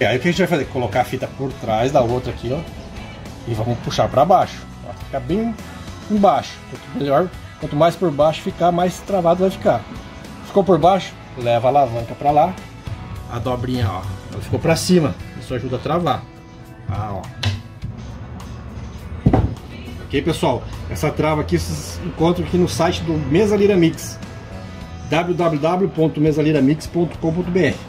E Aí o que a gente vai fazer? Colocar a fita por trás da outra aqui, ó. E vamos puxar para baixo. Ó, ficar bem embaixo. Quanto melhor, quanto mais por baixo ficar, mais travado vai ficar. Ficou por baixo? Leva a alavanca para lá. A dobrinha, ó, ela ficou para cima. Isso ajuda a travar. Ah, ó. Ok, pessoal? Essa trava aqui vocês encontram aqui no site do Mesa Lira Mix www.mesaliramix.com.br